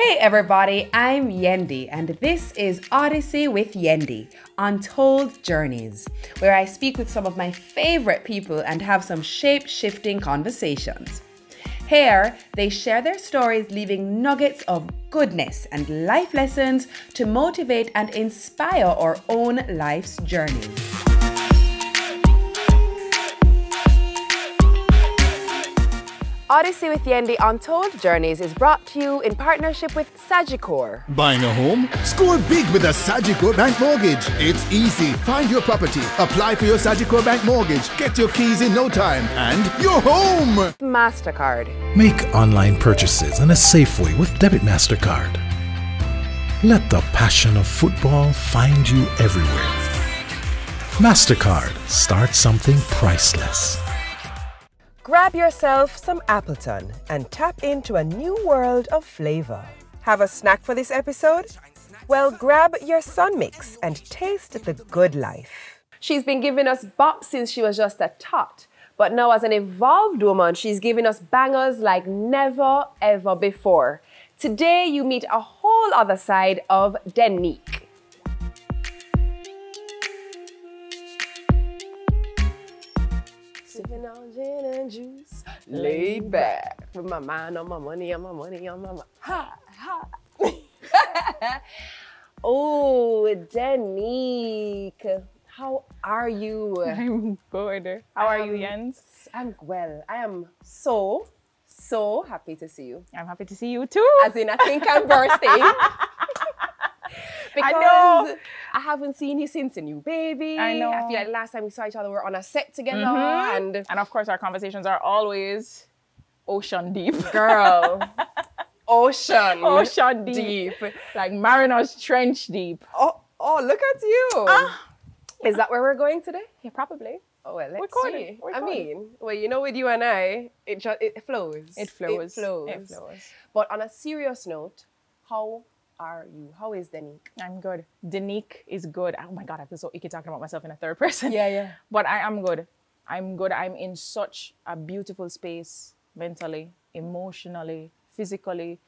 Hey everybody, I'm Yendi, and this is Odyssey with Yendi Untold Journeys, where I speak with some of my favorite people and have some shape shifting conversations. Here, they share their stories, leaving nuggets of goodness and life lessons to motivate and inspire our own life's journeys. Odyssey with Yendi Untold Journeys is brought to you in partnership with Sagicor. Buying a home? Score big with a Sagicor Bank mortgage. It's easy. Find your property, apply for your Sagicor Bank mortgage, get your keys in no time, and you're home. MasterCard. Make online purchases in a safe way with Debit MasterCard. Let the passion of football find you everywhere. MasterCard. Start something priceless. Grab yourself some Appleton and tap into a new world of flavor. Have a snack for this episode? Well, grab your Sun Mix and taste the good life. She's been giving us bop since she was just a tot. But now, as an evolved woman, she's giving us bangers like never ever before. Today, you meet a whole other side of Denyque. Gin and juice, laid back with my mind on my money, on my money, on my mind. Ha, ha. oh, Denyque, how are you? I'm good. How are you, Jens? I'm well. I am so, so happy to see you. I'm happy to see you too. As in, I think I'm bursting. because I know. I haven't seen you since a new baby. I know. I feel like last time we saw each other, we were on a set together. Mhm. And And of course, our conversations are always ocean deep. girl, ocean, ocean deep. deep. Like Mariner's Trench deep. Oh, oh, look at you. Ah. Is that where we're going today? Yeah, probably. Oh well, let's Recording, see. I mean, well, you know, with you and I, it just it flows. It flows. It flows. It flows. But on a serious note, how are you? How is Denyque? I'm good. Denyque is good. Oh my God, I feel so icky talking about myself in a third person. Yeah, yeah. But I am good. I'm good. I'm in such a beautiful space mentally, emotionally, physically.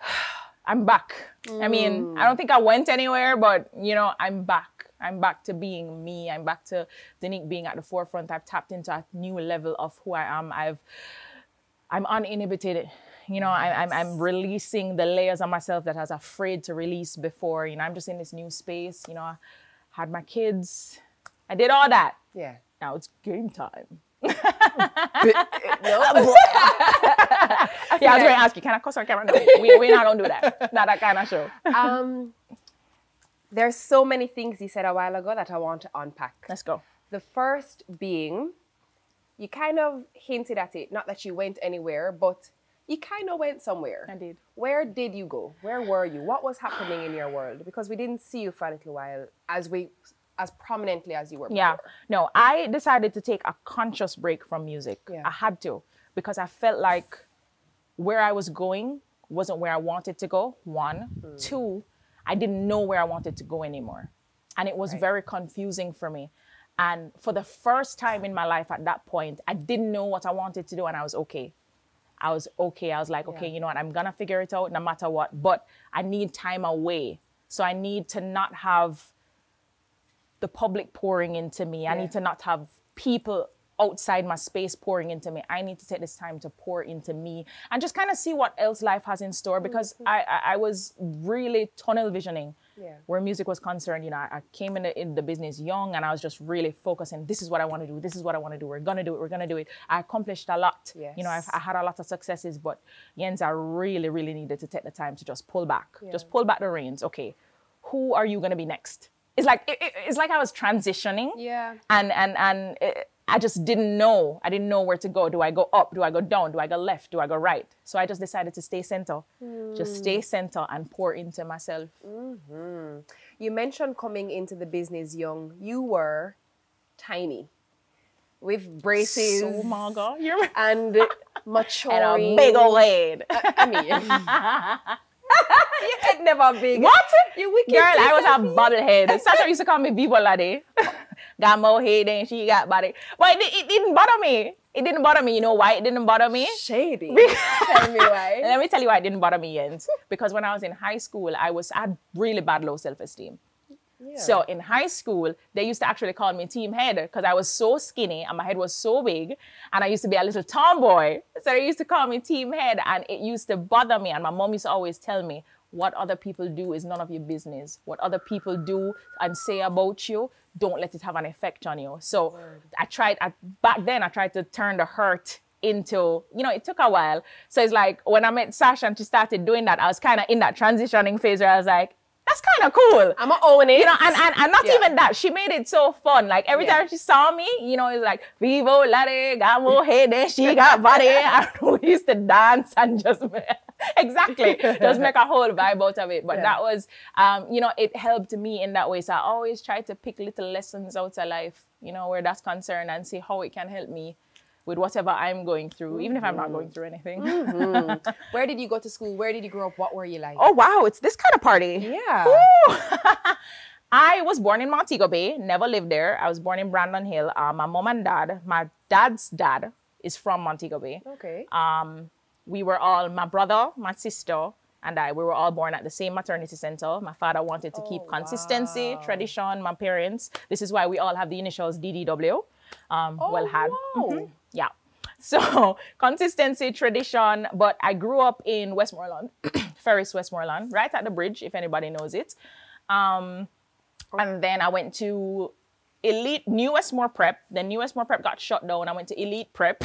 I'm back. I mean, mm. I don't think I went anywhere, but you know, I'm back. I'm back to being me. I'm back to Denyque being at the forefront. I've tapped into a new level of who I am. I've I'm uninhibited. You know, I, I'm I'm releasing the layers of myself that I was afraid to release before. You know, I'm just in this new space. You know, I had my kids. I did all that. Yeah. Now it's game time. No. Yeah, I was going to ask you, can I cuss on camera? No, we, we're not going to do that. Not that kind of show. um, there's so many things you said a while ago that I want to unpack. Let's go. The first being, you kind of hinted at it. Not that you went anywhere, but you kind of went somewhere. I did. Where did you go? Where were you? What was happening in your world? Because we didn't see you for a little while as we as prominently as you were Yeah. before. No, I decided to take a conscious break from music. Yeah. I had to because I felt like where I was going wasn't where I wanted to go. One. Hmm. Two, I didn't know where I wanted to go anymore. And it was very confusing for me. And for the first time in my life at that point, I didn't know what I wanted to do and I was okay. I was okay. I was like, okay, Yeah. you know what? I'm going to figure it out no matter what. But I need time away. So I need to not have the public pouring into me. I Yeah. need to not have people outside my space pouring into me. I need to take this time to pour into me and just kind of see what else life has in store mm, because mm. I, I, I was really tunnel visioning Yeah. where music was concerned. You know, I, I came in the, in the business young and I was just really focusing. This is what I want to do. This is what I want to do. We're gonna do it. We're gonna do it. I accomplished a lot. You know, I've, I had a lot of successes, but Jens, I really, really needed to take the time to just pull back. Yeah. Just pull back the reins. Okay, who are you gonna be next? It's like it, it- it's like I was transitioning Yeah. and and and it, I just didn't know. I didn't know where to go. Do I go up? Do I go down? Do I go left? Do I go right? So I just decided to stay center. Just stay hmm. center and pour into myself. Mm-hmm. You mentioned coming into the business young. You were tiny, with braces So you're and maturing. and a big old head. I mean, your head never big. What? You wicked. Girl, I was a bobblehead. Sasha used to call me Viva Lady. got more head than she got body. But it, it didn't bother me. It didn't bother me. You know why it didn't bother me? Shady. Tell me why. Let me tell you why it didn't bother me, Jens. Because when I was in high school, I was I had really bad low self-esteem. Yeah. So in high school, they used to actually call me team head because I was so skinny and my head was so big, and I used to be a little tomboy. So they used to call me team head, and it used to bother me. And my mom used to always tell me, "What other people do is none of your business. What other people do and say about you, don't let it have an effect on you." So I tried. I, back then, I tried to turn the hurt into, you know, it took a while. So it's like when I met Sasha and she started doing that, I was kind of in that transitioning phase where I was like, that's kind of cool. I'm gonna own it. You know, and, and, and not Yeah. even that. She made it so fun. Like every Yeah. time she saw me, you know, it's like, Vivo more head than she got body. And we used to dance and just, exactly, just make a whole vibe out of it. But Yeah. that was, um, you know, it helped me in that way. So I always try to pick little lessons out of life, you know, where that's concerned and see how it can help me with whatever I'm going through, even if I'm not going through anything. Where did you go to school? Where did you grow up? What were you like? Oh, wow, it's this kind of party. yeah. I was born in Montego Bay, never lived there. I was born in Brandon Hill. Uh, my mom and dad, my dad's dad is from Montego Bay. Okay. Um, we were all, my brother, my sister, and I, we were all born at the same maternity center. My father wanted to keep Oh, consistency, wow. tradition, my parents. This is why we all have the initials DDW. Um, well had. wow. Mhm. Yeah. So consistency, tradition, but I grew up in Westmoreland, Ferris, Westmoreland, right at the bridge, if anybody knows it. Um, and then I went to Elite New Westmore Prep. Then New Westmore Prep got shut down. I went to Elite Prep.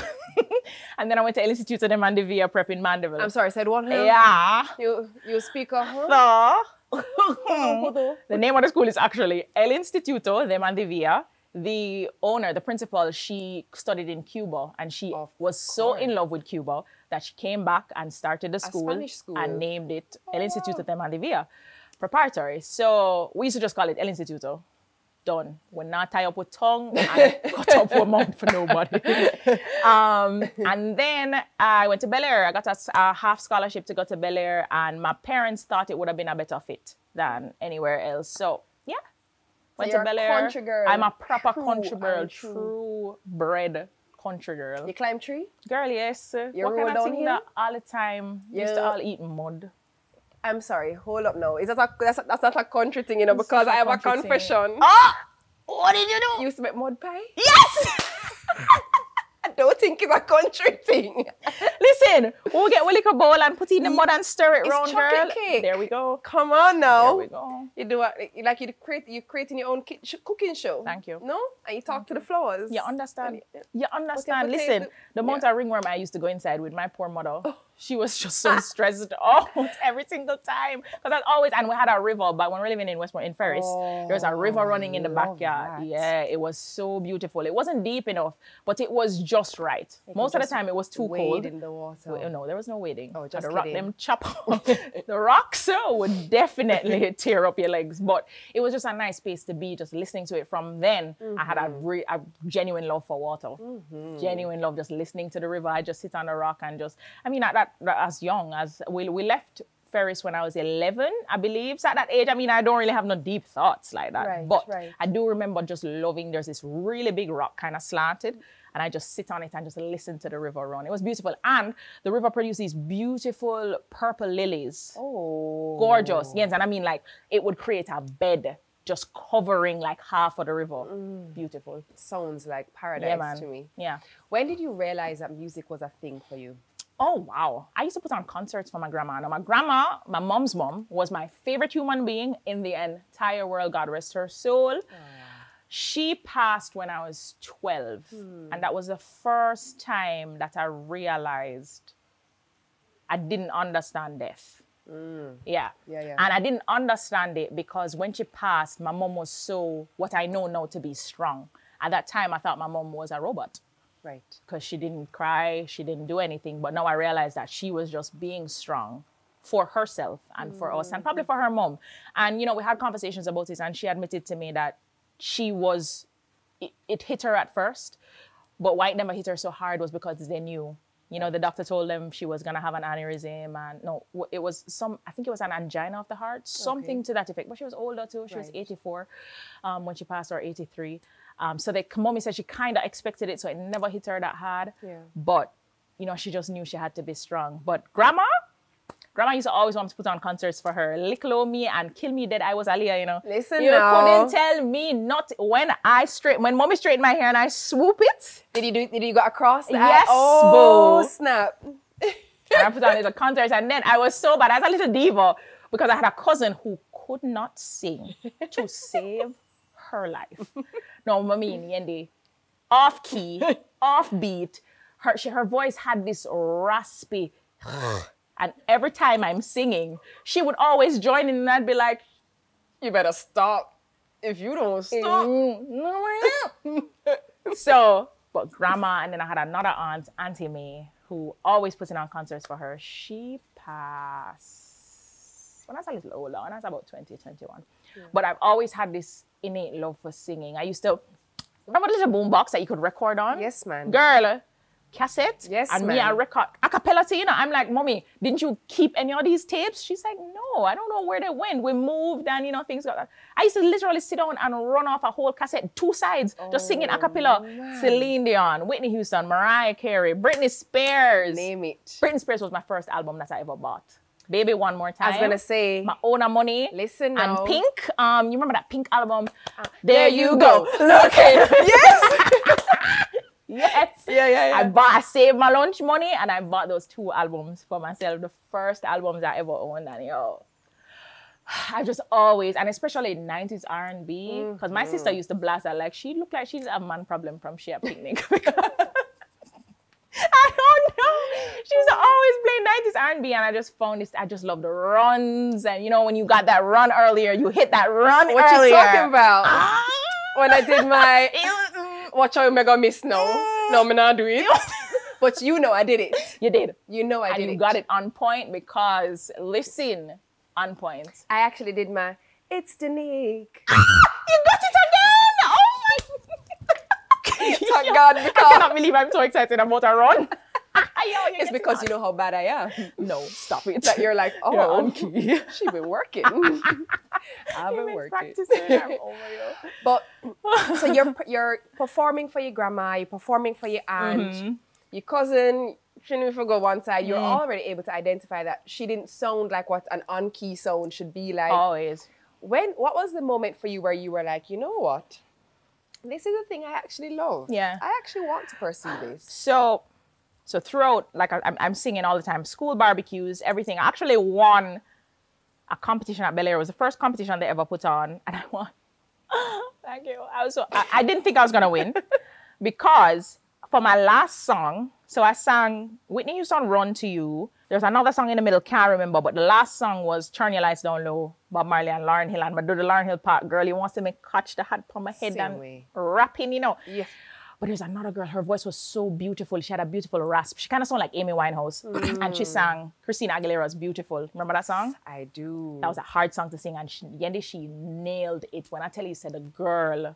and then I went to El Instituto de Mandevilla Prep in Mandeville. I'm sorry, said what? Yeah. You you speak a huh? The name of the school is actually El Instituto de Mandevilla. The owner, the principal, she studied in Cuba and she Of was so course. in love with Cuba that she came back and started the school, school. and named it El Instituto de Mandevilla Preparatory. So we used to just call it El Instituto. Done. We're not tie up with tongue and cut up with mouth for nobody. um, and then I went to Bel Air. I got a half scholarship to go to Bel Air, and my parents thought it would have been a better fit than anywhere else. So went you're to Bel Air. country girl. I'm a proper True country girl, true. true bred country girl. You climb tree? Girl, yes. You what roll thing that all the time used to You- all eat mud. I'm sorry, hold up now. Is that a, that's, that's not a country thing, you know, because I have a country thing. confession. Ah! What did you do? You used to make mud pie? yes! Don't think it's a country thing. Listen, we'll get a liquor bowl and put it in the mud and stir it It's round, girl. cake. There we go. Come on now. There we go. You do a, like you create you creating your own ki- cooking show. Thank you. No, and you talk to the flowers. You understand? You understand? Listen, it. the amount Yeah. of ringworm I used to go inside with my poor mother. Oh. She was just so stressed out every single time. Because I always, and we had a river, but when we we're living in Westmore, in Ferris, there was a river running in the backyard. that. Yeah, it was so beautiful. It wasn't deep enough, but it was just right. Most of the time, it was too Wade cold. in the water. No, there was no wading. Oh, just to rock them chop the rocks would definitely tear up your legs. But it was just a nice space to be, just listening to it. From then, I had a, Mm-hmm. re- a genuine love for water. Genuine love, just listening to the river. I just sit on a rock and just, I mean, at that, that- as young as we, we left Ferris when I was 11, I believe. So at that age, I mean, I don't really have no deep thoughts like that. Right, but right. I do remember just loving, there's this really big rock kind of slanted. And I just sit on it and just listen to the river run. It was beautiful. And the river produced these beautiful purple lilies. Oh. Gorgeous. Yes. And I mean, like, it would create a bed just covering like half of the river. Mm. Beautiful. Sounds like paradise Yeah, to me. Yeah. When did you realize that music was a thing for you? Oh wow! I used to put on concerts for my grandma. Now my grandma, my mom's mom, was my favorite human being in the entire world. God rest her soul. She passed when I was 12, hmm. and that was the first time that I realized I didn't understand death. Mm. Yeah. Yeah, yeah. And I didn't understand it because when she passed, my mom was so what I know now to be strong. At that time, I thought my mom was a robot Right. because she didn't cry, she didn't do anything. But now I realize that she was just being strong for herself and for us and probably for her mom. And, you know, we had conversations about it and she admitted to me that she was, it, it hit her at first, but why it never hit her so hard was because they knew. You know, the doctor told them she was gonna have an aneurysm, and no, it was some. I think it was an angina of the heart, something to that effect. But she was older too. She was 84 um, when she passed, or 83. Um, so the mommy said she kind of expected it, so it never hit her that hard. Yeah. But you know, she just knew she had to be strong. But grandma, grandma used to always want to put on concerts for her. Little old me and kill me dead. I was Aaliyah, you know. Listen you now. couldn't tell me not when I straight when mommy straightened my hair and I swoop it. Did you do? Did you go across that? Yes, Oh boo. snap! And I put on little concerts, and then I was so bad. I was a little diva because I had a cousin who could not sing to save her life. No, mommy in Yendi, off key, off beat. Her she, her voice had this raspy, and every time I'm singing, she would always join in, and I'd be like, You better stop. If you don't stop, mm-hmm. so, but grandma, and then I had another aunt, Auntie May, who always puts on concerts for her. She passed when I was a little older, when I was about 20, 21. But I've always had this innate love for singing. I used to remember the little boom box that you could record on? Yes, man. Girl, cassette. Yes, and me, man. I record a cappella to you know. I'm like, mommy, didn't you keep any of these tapes? She's like, no, I don't know where they went. We moved and you know things got. I used to literally sit down and run off a whole cassette, two sides, just singing oh, a cappella. Celine Dion, Whitney Houston, Mariah Carey, Britney Spears. name it. Britney Spears was my first album that I ever bought. Baby, one more time. I was gonna say. my own money. Listen and now. Uh, Pink. Um, you remember that Pink album? there you go. Okay. yes. Yes. Yeah, yeah, yeah. I bought, I saved my lunch money and I bought those two albums for myself. The first albums I ever owned, and yo, I just always, and especially 90s R&B, because my sister used to blast that like she looked like she did a man problem from Shea Picnic. I don't. She used to always playing 90s R&B, and I just found this. I just love the runs, and you know when you got that run earlier, you hit that run What earlier. you talking about? Ah. When I did my watch you mega miss now. No, me not do it. but you know I did it. You did. You know I did. and did you it. got it on point because listen, on point. I actually did my. It's Denyque. You got it again! Oh my! Thank God, I because cannot believe I'm so excited about a run. Yo, it's because you know how bad I am. No, stop it. That you're like, You're oh, on key. she been working. I've been been working. practicing. I'm over you. But so you're you're performing for your grandma, you're performing for your aunt, Mm-hmm. your cousin. Knew if you go one side, you're Mm. already able to identify that she didn't sound like what an on key sound should be like. Always. When what was the moment for you where you were like, you know what? This is a thing I actually love. Yeah. I actually want to pursue this. So, so throughout, like I- I'm, I'm singing all the time, school barbecues, everything. I actually won a competition at Bel Air. It was the first competition they ever put on, and I won. Thank you. I was so I, I didn't think I was gonna win because for my last song, so I sang Whitney Houston "Run to You." There's another song in the middle, can't remember, but the last song was "Turn Your Lights Down Low" Bob Marley and Lauryn Hill. And but do the Lauryn Hill part, girl, he wants to make catch the hat on my head Same and way. rapping, you know. Yeah. But there's another girl, her voice was so beautiful. She had a beautiful rasp. She kind of sounded like Amy Winehouse. and she sang Christina Aguilera's Beautiful. Remember that song? I do. That was a hard song to sing. And she, Yendi, she nailed it. When I tell you, said the girl.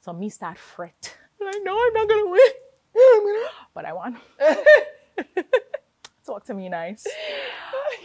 So me start fret. I know I'm not going to win. but I won. Talk to me nice.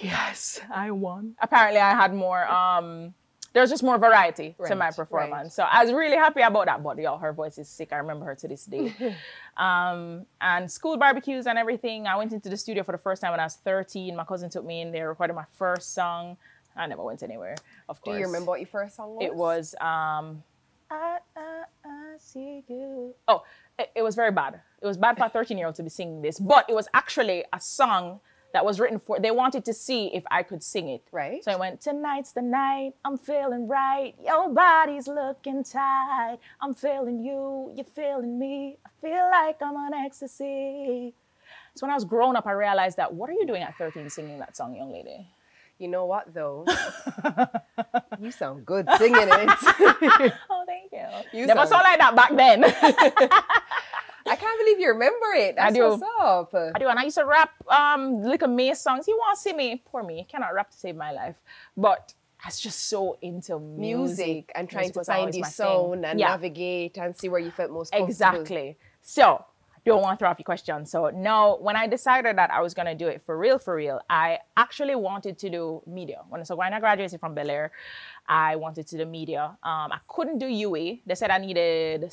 yes, I won. Apparently, I had more. Um, there's just more variety to my performance. right. So I was really happy about that. But y'all, her voice is sick. I remember her to this day. um, and school barbecues and everything. I went into the studio for the first time when I was 13. My cousin took me in there, recorded my first song. I never went anywhere. Of course. do you remember what your first song was? It was um I, I, I see you. Oh, it, it was very bad. It was bad for a 13 year old to be singing this, but it was actually a song that was written for. They wanted to see if I could sing it. Right. So I went. Tonight's the night. I'm feeling right. Your body's looking tight. I'm feeling you. You're feeling me. I feel like I'm on ecstasy. So when I was growing up, I realized that what are you doing at 13 singing that song, young lady? You know what though? you sound good singing it. Oh, thank you. You Never sound- sound like that back then. I can't believe you remember it. That's do. what's up. I do, and I used to rap um little May songs. You want to see me? Poor me, cannot rap to save my life. But I was just so into music, Music and trying Music to find your thing. and yeah, navigate and see where you felt most comfortable. exactly. So I don't want to throw off your question. So no, when I decided that I was gonna do it for real, for real, I actually wanted to do media. When so when I graduated from Bel Air, I wanted to do media. Um, I couldn't do UWI. They said I needed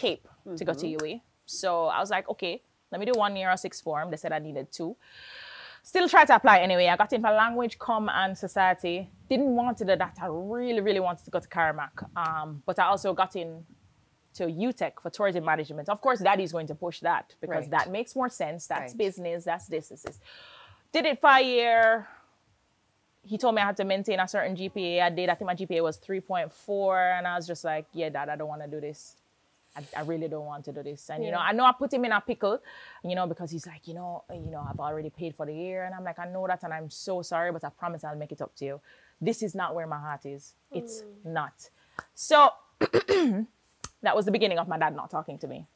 CAPE to go to UWI. So I was like, okay, let me do one year or sixth form. They said I needed two. Still tried to apply anyway. I got in for language, com, and society. Didn't want to do that. I really, really wanted to go to CARIMAC. Um, but I also got in to UTech for tourism management. Of course, daddy's going to push that because Right. that makes more sense. That's Right. business. That's this, this, this. Did it for a year. He told me I had to maintain a certain GPA. I did. I think my GPA was 3.4. And I was just like, yeah, dad, I don't want to do this. I, I really don't want to do this. And, you know, I know I put him in a pickle, you know, because he's like, you know, you know, I've already paid for the year. And I'm like, I know that. And I'm so sorry, but I promise I'll make it up to you. This is not where my heart is. It's not. So that was the beginning of my dad not talking to me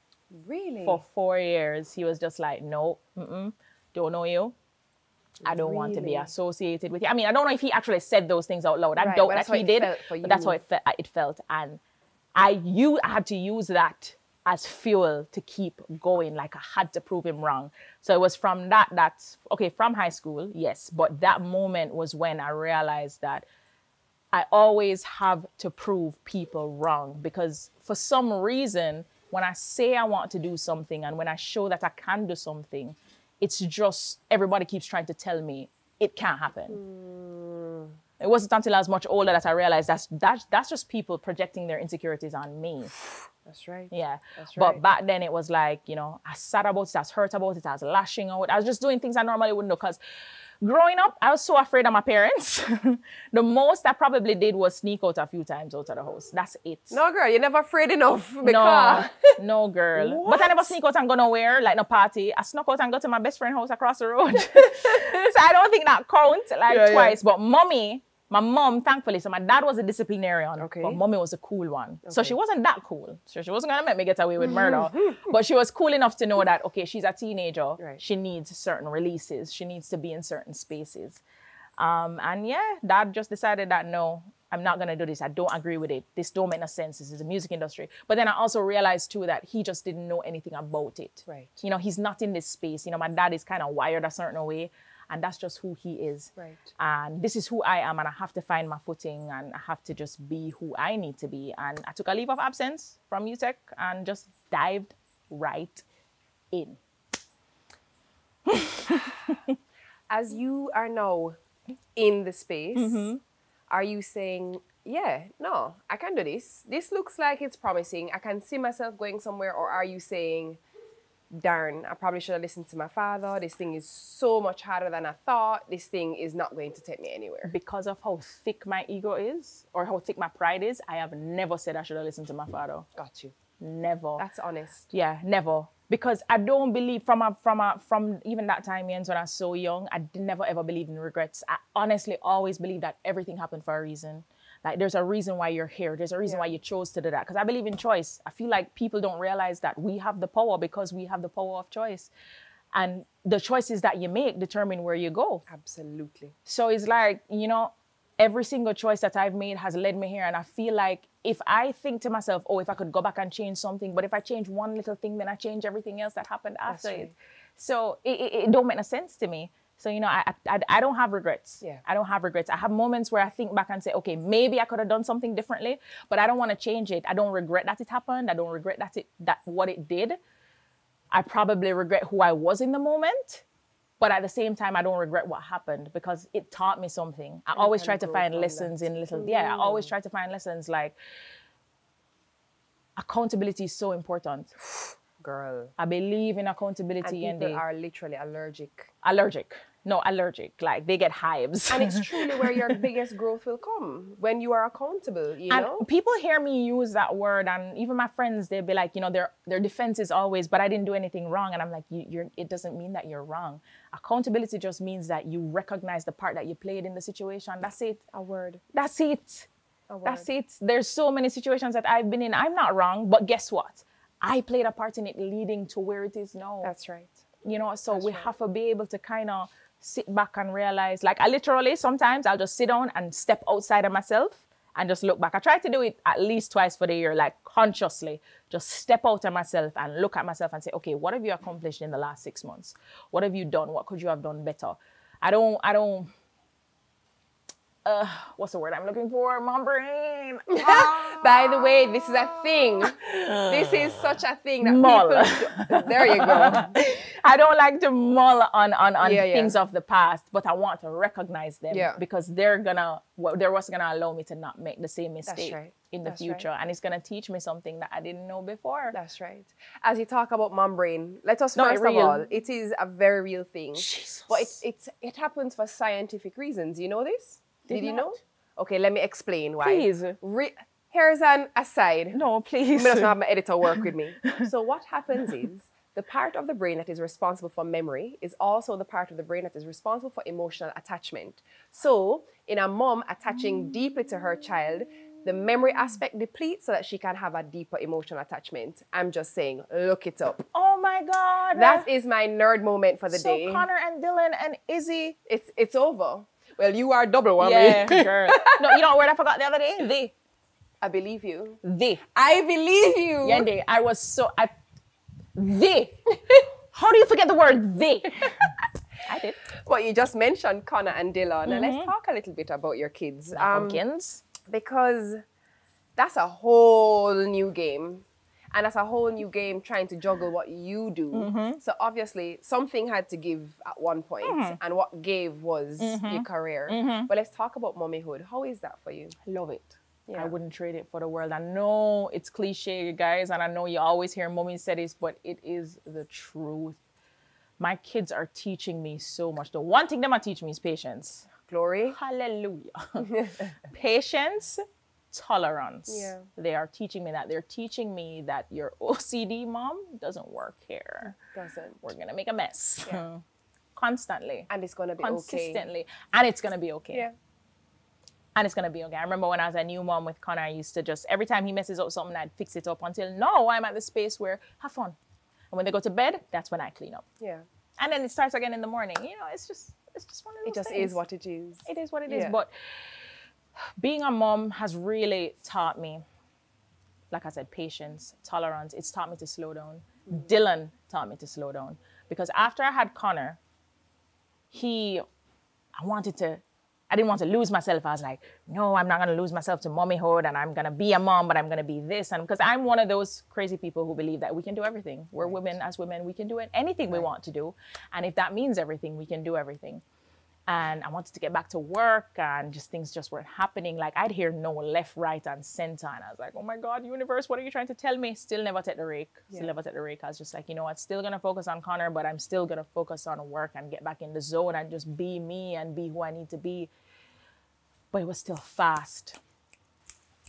Really? for four years. He was just like, no, mm-mm, don't know you. I don't want to be associated with you. I mean, I don't know if he actually said those things out loud. I Right, doubt that that's how he did, but that's how it, fe- it felt. And I, you, I had to use that as fuel to keep going. Like I had to prove him wrong. So it was from that, that, okay, from high school, yes. But that moment was when I realized that I always have to prove people wrong because for some reason, when I say I want to do something and when I show that I can do something, it's just everybody keeps trying to tell me it can't happen. Hmm. It wasn't until I was much older that I realized that's that's that's just people projecting their insecurities on me. That's right. Yeah. That's right. But back then it was like, you know, I was sad about it, I was hurt about it, I was lashing out. I was just doing things I normally wouldn't do. Because growing up, I was so afraid of my parents. the most I probably did was sneak out a few times out of the house. That's it. No, girl, you're never afraid enough. No, Because no, girl. What? But I never sneak out and go nowhere, like no party. I snuck out and go to my best friend house across the road. so I don't think that counts like Yeah, yeah. twice. But mommy, my mom, thankfully, so my dad was a disciplinarian, Okay. but mommy was a cool one. So she wasn't that cool. So she wasn't gonna make me get away with murder. but she was cool enough to know that okay, she's a teenager. Right. She needs certain releases. She needs to be in certain spaces. Um, and yeah, dad just decided that no, I'm not gonna do this. I don't agree with it. This don't make no sense. This is a music industry. But then I also realized too that he just didn't know anything about it. Right. You know, he's not in this space. You know, my dad is kind of wired a certain way, and that's just who he is. Right. And this is who I am, and I have to find my footing, and I have to just be who I need to be. And I took a leave of absence from UTech and just dived right in. as you are now in the space, Mm-hmm. are you saying, yeah, no, I can do this. This looks like it's promising. I can see myself going somewhere. Or are you saying, darn, I probably should have listened to my father. This thing is so much harder than I thought. This thing is not going to take me anywhere. because of how thick my ego is or how thick my pride is, I have never said I should have listened to my father. Got you. Never. That's honest. yeah, never. Because I don't believe from a from a from even that time Jens, when I was so young, I never ever believe in regrets. I honestly always believe that everything happened for a reason. Like there's a reason why you're here. There's a reason why you chose to do that. Because I believe in choice. I feel like people don't realize that we have the power because we have the power of choice. And the choices that you make determine where you go. Absolutely. So it's like, you know, every single choice that I've made has led me here. And I feel like if I think to myself, oh, if I could go back and change something, but if I change one little thing, then I change everything else that happened after right. it. So it, it, it don't make no sense to me. So, you know, I, I, I don't have regrets. Yeah. I don't have regrets. I have moments where I think back and say, okay, maybe I could have done something differently, but I don't want to change it. I don't regret that it happened. I don't regret that it, that what it did. I probably regret who I was in the moment, but at the same time, I don't regret what happened because it taught me something. I always try to find lessons that. in little, yeah, I mm. always try to find lessons like accountability is so important. Girl. I believe in accountability and, people they are literally allergic. allergic. No, allergic. Like they get hives. And it's truly where your biggest growth will come when you are accountable, you And know? people hear me use that word, and even my friends, they'll be like, you know, their their defense is always, but I didn't do anything wrong, and I'm like, you, you're. It doesn't mean that you're wrong. Accountability just means that you recognize the part that you played in the situation. That's it. A word. That's it. A word. That's it. There's so many situations that I've been in. I'm not wrong, but guess what? I played a part in it, leading to where it is now That's right. you know so we right. have to be able to kind of sit back and realize like i literally sometimes i'll just sit down and step outside of myself and just look back. I try to do it at least twice for the year, like consciously, just step out of myself and look at myself and say, okay, what have you accomplished in the last six months? What have you done? What could you have done better? I don't, I don't, uh, what's the word I'm looking for? My brain. By the way, this is a thing. This is such a thing that people. do- There you go. I don't like to mull on on, on Yeah, yeah. things of the past, but I want to recognize them Yeah. because they're gonna well, they're what's gonna allow me to not make the same mistake right. in the That's right. future, and it's gonna teach me something that I didn't know before. That's right. As you talk about mom brain, let us No, first of all, it is a very real thing. Jesus. But it, it, it happens for scientific reasons. You know this? Did Did, you not. know? Okay, let me explain why. Please. Re- here's an aside. No, please. I'm to have my editor work with me. So what happens is the part of the brain that is responsible for memory is also the part of the brain that is responsible for emotional attachment. So in a mom attaching deeply to her child, the memory aspect depletes so that she can have a deeper emotional attachment. I'm just saying, look it up. oh my God. That is my nerd moment for the so day. Connor and Dylan and Izzy. It's it's over. Well, you are double whammy. Yeah, girl. no, you know what word I forgot the other day? They. I believe you. They. I believe you. Yendi, I was so I they. How do you forget the word they? I did. Well, you just mentioned Connor and Dylan. Now Mm-hmm. let's talk a little bit about your kids. Um, Pumpkins. because that's a whole new game. And that's a whole new game trying to juggle what you do. Mm-hmm. So obviously something had to give at one point, Mm-hmm. and what gave was your career. But let's talk about mommyhood. How is that for you? Love it. Yeah. I wouldn't trade it for the world. I know it's cliche, you guys, and I know you always hear mommy say this, but it is the truth. My kids are teaching me so much. The one thing them are teaching me is patience. Glory. Hallelujah. patience, tolerance. Yeah. They are teaching me that. They're teaching me that your OCD mom doesn't work here. Doesn't. We're gonna make a mess. Constantly. And it's gonna be okay. consistently. And it's gonna be okay. Yeah. And it's gonna be okay. I remember when I was a new mom with Connor, I used to just every time he messes up something, I'd fix it up until now I'm at the space where have fun. And when they go to bed, that's when I clean up. Yeah. And then it starts again in the morning. You know, it's just it's just one of those It just things. is what it is. it is what it is. Yeah. But being a mom has really taught me, like I said, patience, tolerance. It's taught me to slow down. Mm-hmm. Dylan taught me to slow down because after I had Connor, he, I wanted to, I didn't want to lose myself. I was like, no, I'm not gonna lose myself to mommyhood, and I'm gonna be a mom, but I'm gonna be this, and because I'm one of those crazy people who believe that we can do everything. We're women, as women, we can do it, anything we want to do, and if that means everything, we can do everything and I wanted to get back to work and just things just weren't happening. Like I'd hear no left, right, and center. And I was like, oh my God, universe, what are you trying to tell me? Still never take the rake. Still Yeah. never take the rake. I was just like, you know what, still gonna focus on Connor, but I'm still gonna focus on work and get back in the zone and just be me and be who I need to be. But it was still fast.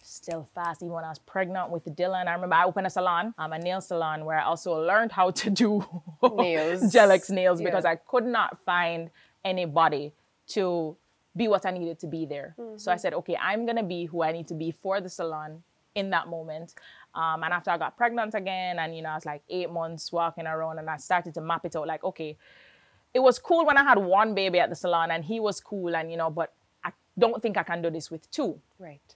Still fast, even when I was pregnant with Dylan. I remember I opened a salon, um, a nail salon, where I also learned how to do Nails. Gel-X nails Yeah. because I could not find anybody to be what I needed to be there. So I said, okay, I'm gonna be who I need to be for the salon in that moment. Um, and after I got pregnant again, and you know, I was like eight months walking around, and I started to map it out. Like, okay, it was cool when I had one baby at the salon, and he was cool, and you know, but don't think I can do this with two. Right.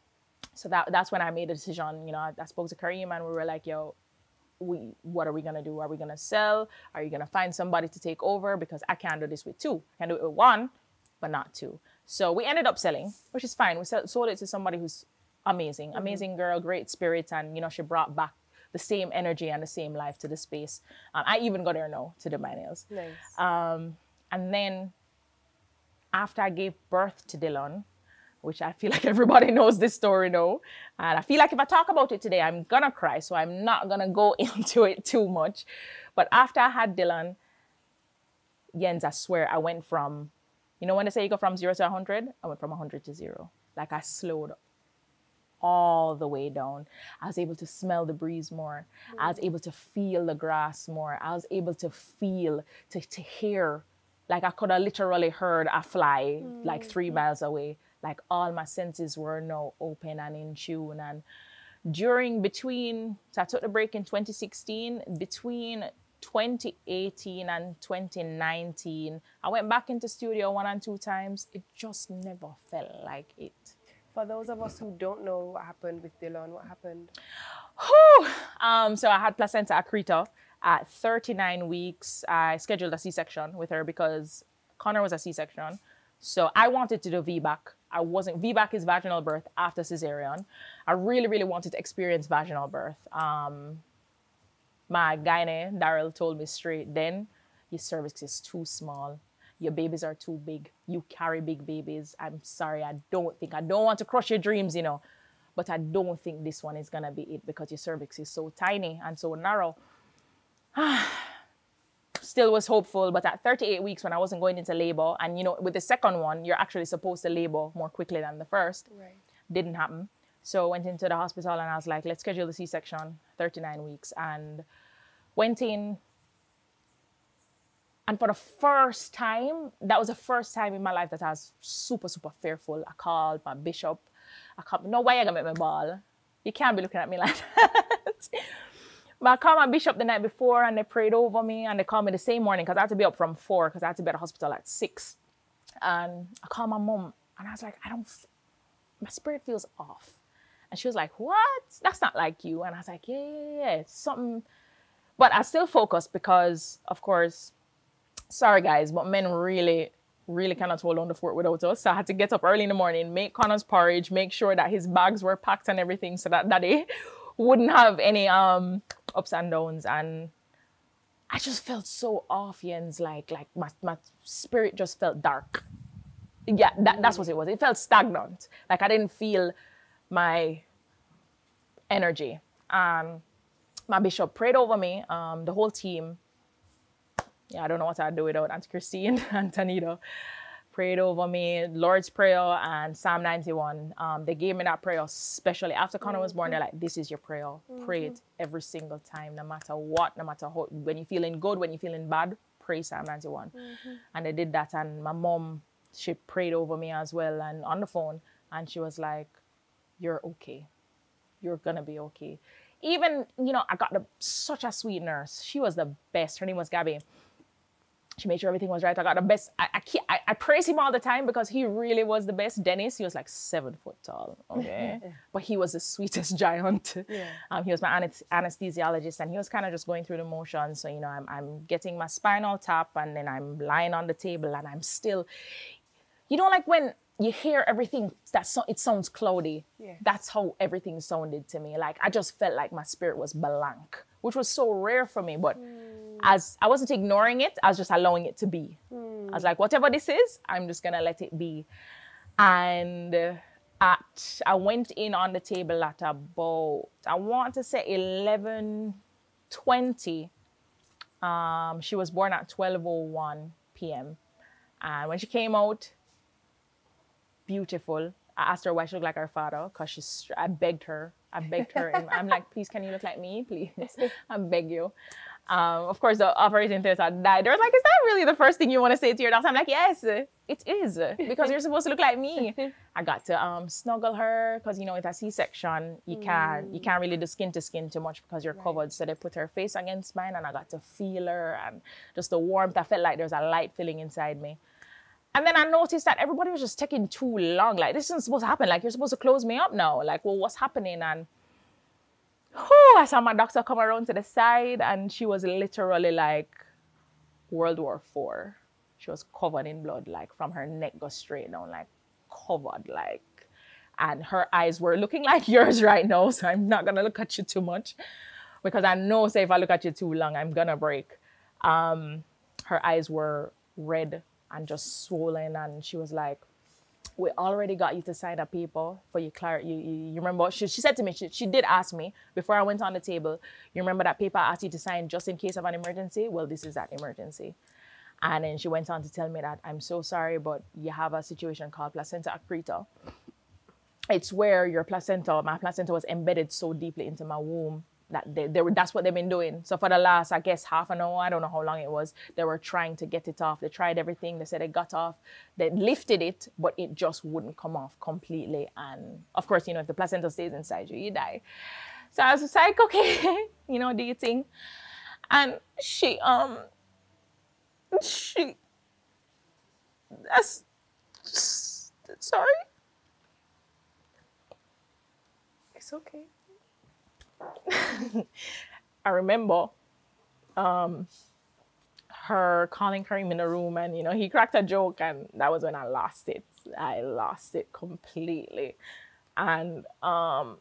So that that's when I made a decision. You know, I, I spoke to Kareem, and we were like, yo, we what are we gonna do? Are we gonna sell? Are you gonna find somebody to take over? Because I can't do this with two. I can do it with one, but not two. So we ended up selling, which is fine. We sell, sold it to somebody who's amazing, amazing girl, great spirit, and you know she brought back the same energy and the same life to the space. Um, I even got her now to do my nails. Nice. Um, and then after I gave birth to Dylan, which I feel like everybody knows this story now, and I feel like if I talk about it today, I'm gonna cry, so I'm not gonna go into it too much. But after I had Dylan, Jens, I swear I went from, you know, when they say you go from zero to 100, I went from 100 to zero. Like I slowed all the way down. I was able to smell the breeze more. I was mm. able to feel the grass more. I was able to feel, to, to hear. Like I could have literally heard a fly like three miles away. Like all my senses were now open and in tune. And during between, so I took the break in 2016, between 2018 and 2019, I went back into studio one and two times. It just never felt like it. For those of us who don't know what happened with Dylan, what happened? Whew. Um, so I had placenta accreta at 39 weeks. I scheduled a C-section with her because Connor was a C-section. So I wanted to do VBAC. I wasn't, VBAC is vaginal birth after cesarean. I really, really wanted to experience vaginal birth. Um, my gynae, Daryl, told me straight then, your cervix is too small. Your babies are too big. You carry big babies. I'm sorry, I don't think, I don't want to crush your dreams, you know, but I don't think this one is gonna be it because your cervix is so tiny and so narrow. Still was hopeful, but at 38 weeks when I wasn't going into labor, and you know, with the second one, you're actually supposed to labor more quickly than the first. Right. Didn't happen. So went into the hospital and I was like, let's schedule the C-section, 39 weeks, and went in. And for the first time, that was the first time in my life that I was super, super fearful. I called my bishop. I called, no way I gonna make my ball. You can't be looking at me like that. But I called my bishop the night before and they prayed over me and they called me the same morning because I had to be up from four because I had to be at the hospital at six. And I called my mom and I was like, I don't, my spirit feels off. And she was like, What? That's not like you. And I was like, Yeah, yeah, yeah. Something. But I still focused because, of course, sorry guys, but men really, really cannot hold on the fort without us. So I had to get up early in the morning, make Connor's porridge, make sure that his bags were packed and everything so that daddy wouldn't have any um ups and downs. And I just felt so off, Jens. Like like my, my spirit just felt dark. Yeah, that, that's what it was. It felt stagnant. Like I didn't feel my energy. Um, my bishop prayed over me, um, the whole team. Yeah, I don't know what I'd do without Auntie Christine and Tanita. Prayed over me, Lord's Prayer and Psalm 91. Um, they gave me that prayer, especially after Connor was born. They're like, This is your prayer. Pray it every single time, no matter what, no matter how. When you're feeling good, when you're feeling bad, pray Psalm 91. And they did that. And my mom, she prayed over me as well and on the phone. And she was like, You're okay you're gonna be okay. Even, you know, I got the, such a sweet nurse. She was the best. Her name was Gabby. She made sure everything was right. I got the best. I, I, I, I praise him all the time because he really was the best. Dennis, he was like seven foot tall, okay? but he was the sweetest giant. Yeah. Um, he was my anes- anesthesiologist and he was kind of just going through the motions. So, you know, I'm, I'm getting my spinal tap and then I'm lying on the table and I'm still, you know, like when you hear everything that so, it sounds cloudy. Yeah. That's how everything sounded to me. Like I just felt like my spirit was blank, which was so rare for me. But as I wasn't ignoring it, I was just allowing it to be. I was like, whatever this is, I'm just gonna let it be. And uh, at I went in on the table at about I want to say eleven twenty. Um, she was born at twelve oh one p.m. And when she came out, beautiful. I asked her why she looked like her father because she's. I begged her. I begged her. and I'm like, please, can you look like me, please? I beg you. Um, of course, the operating theater died. They were like, is that really the first thing you want to say to your daughter? I'm like, yes, it is because you're supposed to look like me. I got to um, snuggle her because you know with a C-section you can't you can't really do skin to skin too much because you're covered. So they put her face against mine and I got to feel her and just the warmth. I felt like there was a light feeling inside me. And then I noticed that everybody was just taking too long. Like, this isn't supposed to happen. Like, you're supposed to close me up now. Like, well, what's happening? And whew, I saw my doctor come around to the side, and she was literally like World War Four. She was covered in blood, like from her neck go straight down, like covered, like. And her eyes were looking like yours right now. So I'm not gonna look at you too much, because I know, say, if I look at you too long, I'm gonna break. Um, her eyes were red and just swollen and she was like we already got you to sign a paper for your clar- you, you, you remember? She, she said to me she, she did ask me before i went on the table you remember that paper i asked you to sign just in case of an emergency? Well this is that emergency. And then she went on to tell me that i'm so sorry but you have a situation called placenta accreta. It's where your placenta my placenta was embedded so deeply into my womb that they, they were that's what they've been doing. So for the last i guess half an hour i don't know how long it was they were trying to get it off. They tried everything. They said it got off. They lifted it but it just wouldn't come off completely. And of course you know if the placenta stays inside you you die. So i was like okay you know do you think and she um she that's sorry. It's okay. I remember um, her calling Kareem in the room, and you know he cracked a joke, and that was when I lost it. I lost it completely, and um,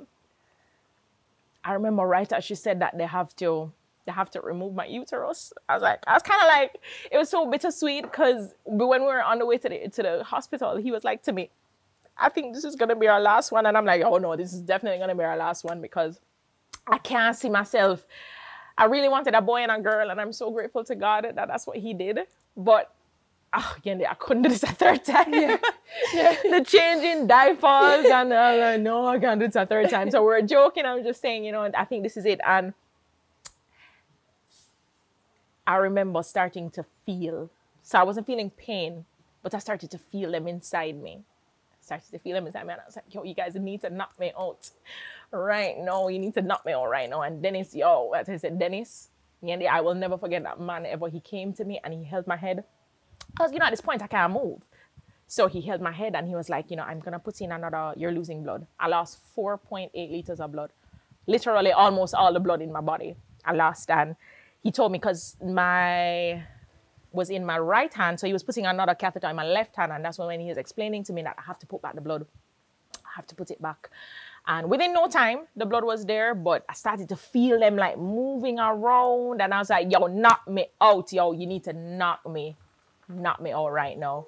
I remember right as she said that they have to they have to remove my uterus. I was like, I was kind of like, it was so bittersweet because when we were on the way to the to the hospital, he was like to me, I think this is gonna be our last one, and I'm like, oh no, this is definitely gonna be our last one because I can't see myself. I really wanted a boy and a girl, and I'm so grateful to God that that's what He did. But ah, oh, again, I couldn't do this a third time. Yeah. yeah. the changing diapers, and I'm like, no, I can't do this a third time. So we're joking. I'm just saying, you know, I think this is it. And I remember starting to feel. So I wasn't feeling pain, but I started to feel them inside me. I started to feel them inside me, and I was like, yo, you guys need to knock me out right now. You need to knock me out right now. And Dennis, yo, as I said, Dennis, Yendi, I will never forget that man ever. He came to me and he held my head. Because, you know, at this point, I can't move. So he held my head and he was like, you know, I'm going to put in another, you're losing blood. I lost 4.8 liters of blood. Literally almost all the blood in my body. I lost. And he told me because my was in my right hand, so he was putting another catheter in my left hand, and that's when he was explaining to me that I have to put back the blood. I have to put it back. And within no time, the blood was there, but I started to feel them like moving around. And I was like, yo, knock me out. Yo, you need to knock me, knock me out right now.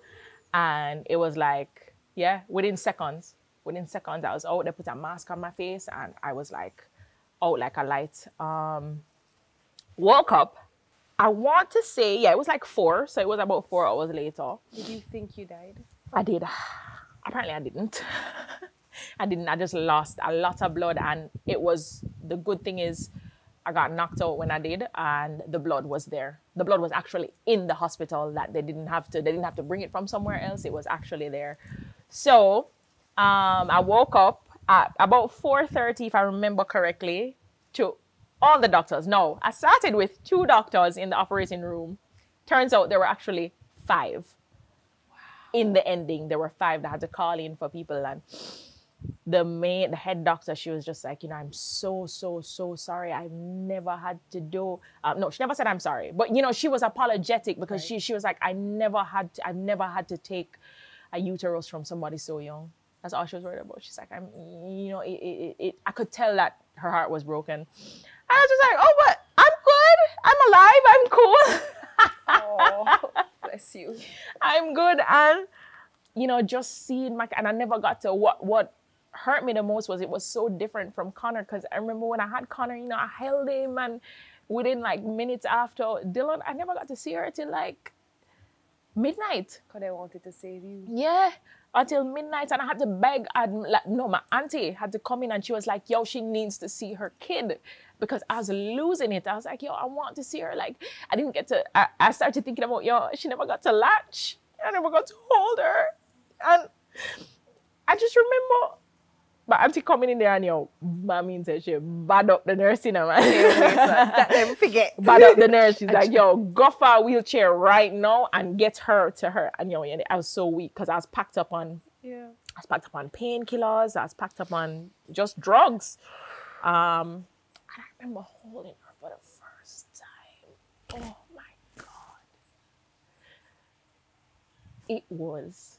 And it was like, yeah, within seconds, within seconds, I was out. They put a mask on my face and I was like, out like a light. Um, woke up. I want to say, yeah, it was like four. So it was about four hours later. Did you think you died? I did. Apparently, I didn't. I didn't. I just lost a lot of blood, and it was the good thing is I got knocked out when I did, and the blood was there. The blood was actually in the hospital. That they didn't have to. They didn't have to bring it from somewhere else. It was actually there. So um, I woke up at about 4:30, if I remember correctly, to all the doctors. No, I started with two doctors in the operating room. Turns out there were actually five. Wow. In the ending, there were five that had to call in for people and the main the head doctor she was just like you know i'm so so so sorry. I've never had to do um, no she never said i'm sorry. But you know she was apologetic because right. she she was like i never had to, i've never had to take a uterus from somebody so young. That's all she was worried about. She's like i'm you know it, it, it, i could tell that her heart was broken. I was just like oh but i'm good. I'm alive. I'm cool. Oh, bless you. I'm good. And you know just seeing my and i never got to what what hurt me the most was it was so different from Connor because I remember when I had Connor, you know, I held him and within like minutes after Dylan, I never got to see her till like midnight. Because I wanted to save you. Yeah. Until midnight, and I had to beg. I'd, like, no, my auntie had to come in, and she was like, "Yo, she needs to see her kid," because I was losing it. I was like, "Yo, I want to see her." Like, I didn't get to. I, I started thinking about, yo, she never got to latch. I never got to hold her, and I just remember but auntie coming in there and yo, mommy said she bad up the nurse, you know, man. that them forget. Bad up the nurse. She's like, yo, go for a wheelchair right now and get her to her. And yo, I was so weak because I was packed up on yeah. I was packed up on painkillers. I was packed up on just drugs. Um, and I remember holding her for the first time. Oh my God. It was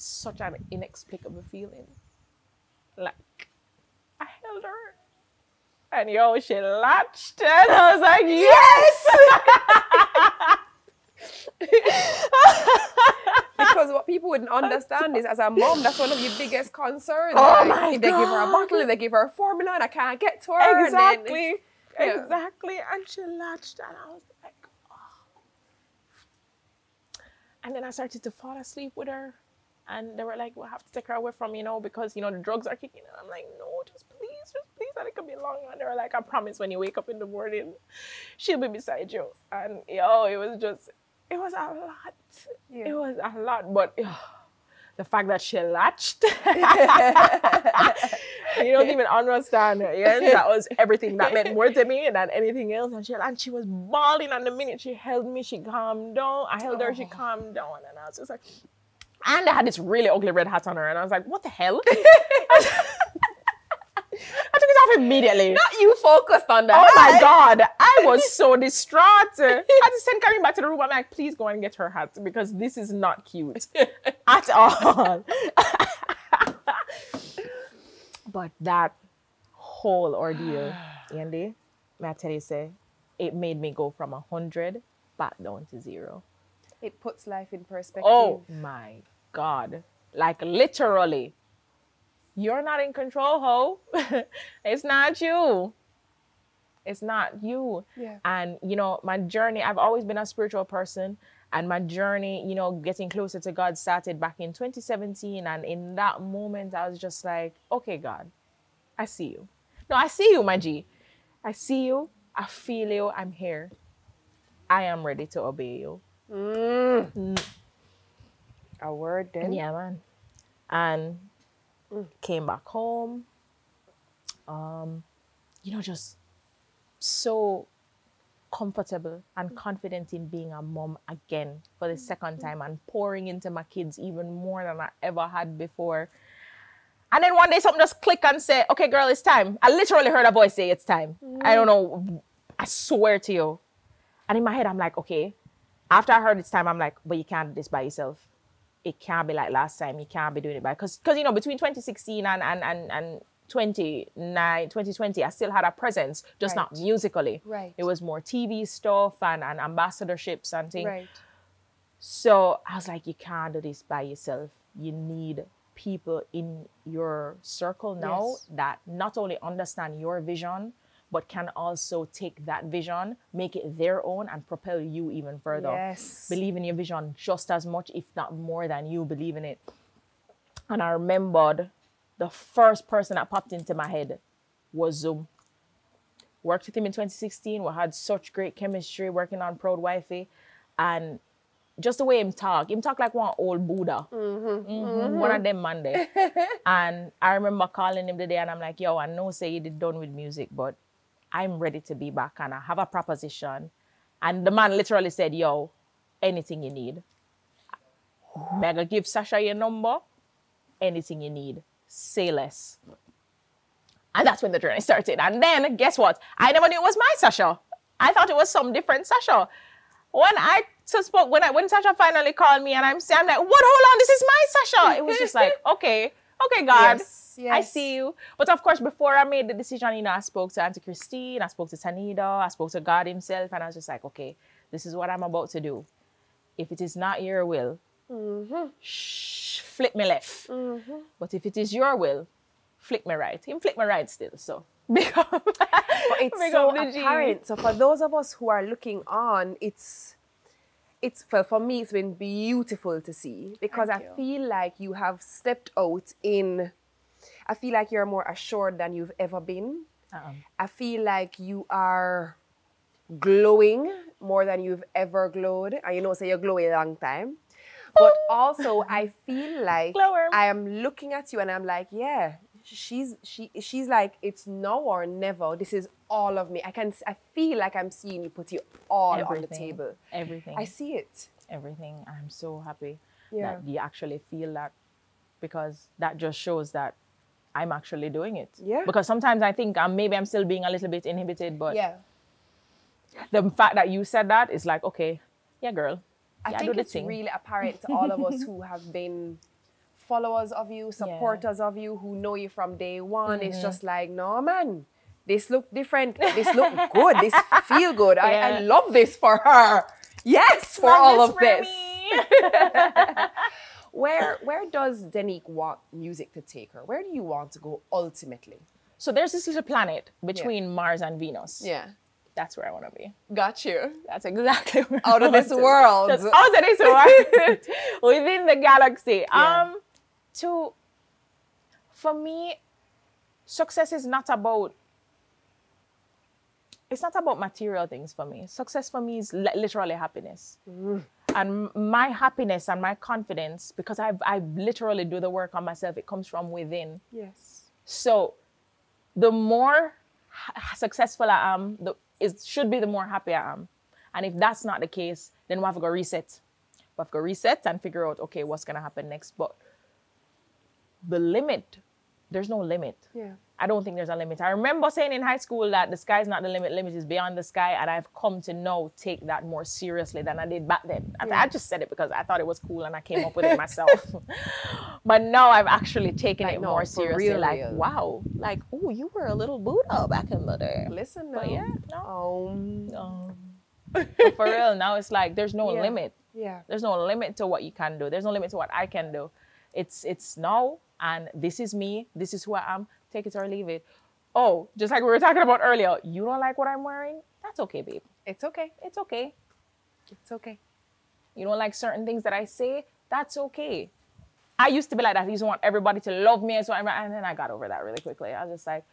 such an inexplicable feeling. Like, I held her. And yo, she latched, and I was like, yes! because what people wouldn't understand is, as a mom, that's one of your biggest concerns. Oh like, my if they give her a bottle, if they give her a formula, and I can't get to her. Exactly. Then, yeah. Exactly. And she latched, and I was like, oh. And then I started to fall asleep with her and they were like, "We'll have to take her away from you know because you know the drugs are kicking." And I'm like, "No, just please, just please, and it could be long." And they were like, "I promise, when you wake up in the morning, she'll be beside you." And yo, it was just, it was a lot. Yeah. It was a lot, but. Yo, the fact that she latched, you don't even understand. Yeah, that was everything that meant more to me than anything else. And she and she was bawling. And the minute she held me, she calmed down. I held her, she oh. calmed down, and I was just like, And I had this really ugly red hat on her, and I was like, what the hell? I took it off immediately. Not you focused on that. Oh my god, I was so distraught. I had to send Karim back to the room. I'm like, please go and get her hat because this is not cute at all. but that whole ordeal, Yendi, may I tell you, say, it made me go from a hundred back down to zero. It puts life in perspective. Oh my God. Like literally, you're not in control, ho. it's not you. It's not you. Yeah. And, you know, my journey, I've always been a spiritual person. And my journey, you know, getting closer to God started back in 2017. And in that moment, I was just like, okay, God, I see you. No, I see you, my G. I see you. I feel you. I'm here. I am ready to obey you. Mm. A word then. Yeah, man. And came back home. Um, you know, just so comfortable and confident in being a mom again for the second mm-hmm. time and pouring into my kids even more than I ever had before. And then one day something just click and say, okay, girl, it's time. I literally heard a voice say it's time. I don't mm. know. I swear to you. And in my head, I'm like, okay. After I heard it's time, I'm like, but you can't do this by yourself. It can't be like last time. You can't be doing it by because because you know between 2016 and and and and 29 2020 i still had a presence just not musically Right. it was more tv stuff and, and ambassadorships and things Right. so I was like, you can't do this by yourself. You need people in your circle now Yes. that not only understand your vision, but can also take that vision, make it their own, and propel you even further. Yes. Believe in your vision just as much, if not more, than you believe in it. And I remembered the first person that popped into my head was Zoom. Worked with him in 2016. We had such great chemistry working on Proud Wifey. And just the way him talk, him talk like one old Buddha. Mhm, One of them Monday. and I remember calling him the day and I'm like, yo, I know say you did done with music, but I'm ready to be back and I have a proposition. And the man literally said, yo, anything you need. Mega give Sasha your number, anything you need. Say less. And that's when the journey started. And then guess what? I never knew it was my Sasha. I thought it was some different Sasha. When I spoke, when I when Sasha finally called me and I'm saying, I'm like, what? Hold on, this is my Sasha. It was just like, okay, okay, God, Yes, I see you. But of course, before I made the decision, you know, I spoke to Auntie Christine, I spoke to Tanida, I spoke to God Himself, and I was just like, okay, this is what I'm about to do. If it is not your will, mm-hmm. shh, flip me left. Mm-hmm. But if it is your will, flick me right. Him flick me right still. So big it's so apparent. So for those of us who are looking on, it's it's for, for me it's been beautiful to see because Thank I you. feel like you have stepped out in I feel like you're more assured than you've ever been. Um, I feel like you are glowing more than you've ever glowed. And you know, say you're glowing a long time. But also I feel like Glower. I am looking at you and I'm like, yeah, she's she she's like, it's now or never. This is all of me. I can I feel like I'm seeing you put you all on the table. Everything. I see it. everything. I'm so happy Yeah. that you actually feel that because that just shows that I'm actually doing it. Yeah. Because sometimes I think um, maybe I'm still being a little bit inhibited, but Yeah. the fact that you said that is like, okay, yeah, girl. I yeah, think do the it's thing. really apparent to all of us who have been followers of you, supporters of you, who know you from day one. It's Mm-hmm. just like, no man, this look different. This look good. This feel good. I, I love this for her. Yes, for Love all this of for this. Where where does Denyque want music to take her? Where do you want to go ultimately? so there's this little planet between Mars and Venus. Yeah. That's where I want to be. Got you. That's exactly where Out of this world. Out of this world. Within the galaxy. Yeah. Um to for me, success is not about it's not about material things for me. Success for me is li- literally happiness. Mm. And my happiness and my confidence, because I've, I literally do the work on myself, it comes from within. Yes. So the more successful I am, the it should be the more happy I am. And if that's not the case, then we have to go reset. We have to reset and figure out, okay, what's gonna happen next. But the limit, there's no limit. Yeah. I don't think there's a limit. I remember saying in high school that the sky's not the limit, limit is beyond the sky, and I've come to know take that more seriously than I did back then. I, I just said it because I thought it was cool and I came up with it myself. but now I've actually taken Like, it no, more seriously. real, like, real. wow, like, oh, you were a little Buddha back in the day. Listen now. But yeah, no, Um, no. For real, now it's like there's no Yeah. limit. yeah. There's no limit to what you can do. There's no limit to what I can do. It's it's now and this is me. This is who I am. Take it or leave it. Oh, just like we were talking about earlier, you don't like what I'm wearing? That's okay, babe. It's okay. It's okay. It's okay. You don't like certain things that I say? That's okay. I used to be like that. I used to want everybody to love me and so and then I got over that really quickly. I was just like,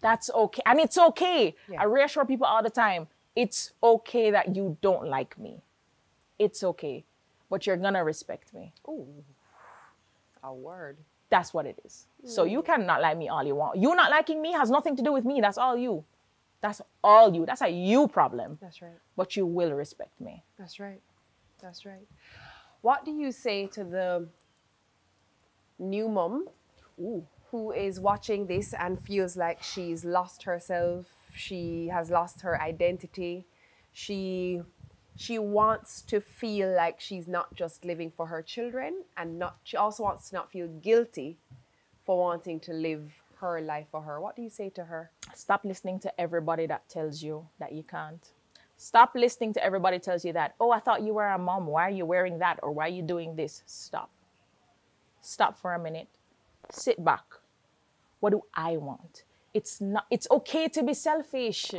that's okay. And it's okay. Yeah. I reassure people all the time. It's okay that you don't like me. It's okay. But you're gonna respect me. Ooh. A word. That's what it is. So you mm. cannot like me all you want. You not liking me has nothing to do with me. That's all you. That's all you. That's a you problem. That's right. But you will respect me. That's right. That's right. What do you say to the new mom who is watching this and feels like she's lost herself, she has lost her identity, she she wants to feel like she's not just living for her children and not she also wants to not feel guilty for wanting to live her life for her. What do you say to her? Stop listening to everybody that tells you that you can't. Stop listening to everybody tells you that, oh, I thought you were a mom. Why are you wearing that? Or why are you doing this? Stop. Stop for a minute. Sit back. What do I want? It's not it's okay to be selfish.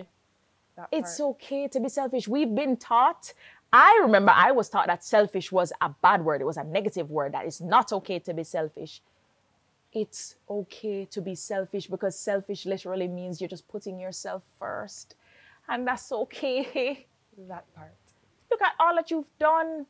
That It's part? okay to be selfish. We've been taught. I remember I was taught that selfish was a bad word. It was a negative word. That it's not okay to be selfish. It's okay to be selfish because selfish literally means you're just putting yourself first. And that's okay. that part. Look at all that you've done.